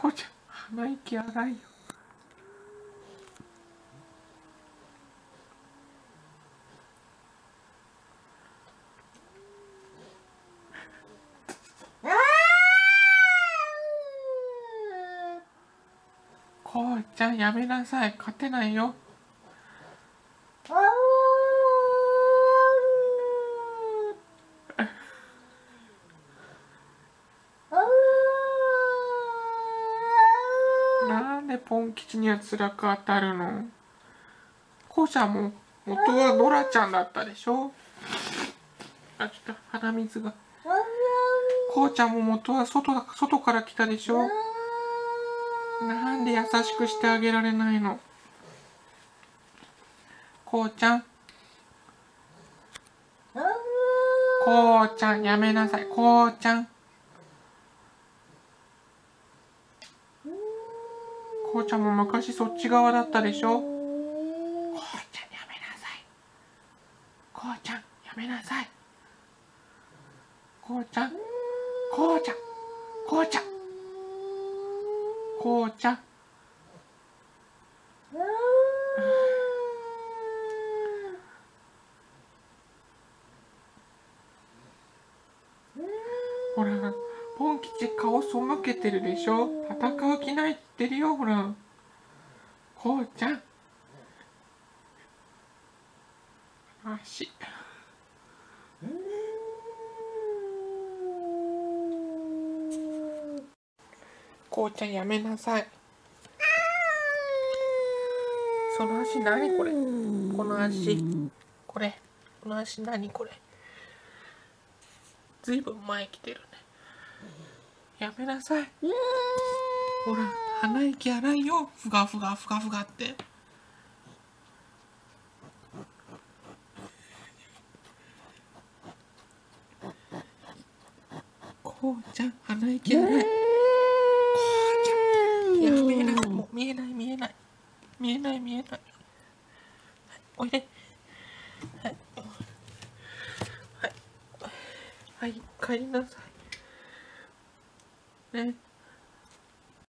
こうちゃん鼻息荒いよ。こうちゃんやめなさい。勝てないよなんでポン吉には辛く当たるの？こうちゃんも元はノラちゃんだったでしょ？あちょっと鼻水が。こうちゃんも元は外だ外から来たでしょ？なんで優しくしてあげられないの？こうちゃん。こうちゃんやめなさい。こうちゃん。こうちゃんも昔そっち側だったでしょ？こうちゃんやめなさい。こうちゃんやめなさい。こうちゃん。こうちゃん。こうちゃん。こうちゃん。ほらポン吉顔背けてるでしょ？戦う気ないってるよほら。こうちゃん。足。こうちゃんやめなさい。その足何これ？この足。これ。この足何これ？ずいぶん前来てる。やめなさい。ほら鼻息荒いよ。ふがふがふがふがって。こうちゃん鼻息荒い。こうちゃん。やめなもう見えない見えない。見えない見えない。はいおいで。はい。はい。はい。帰りなさい Eh.